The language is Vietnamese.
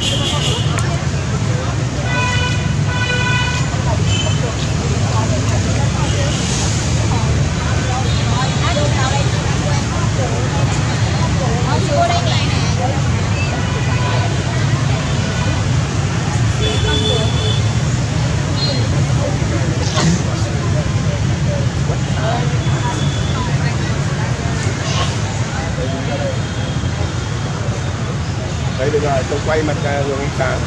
¿Qué pasó? Đây được rồi, tôi quay mặt vườn uh, xã.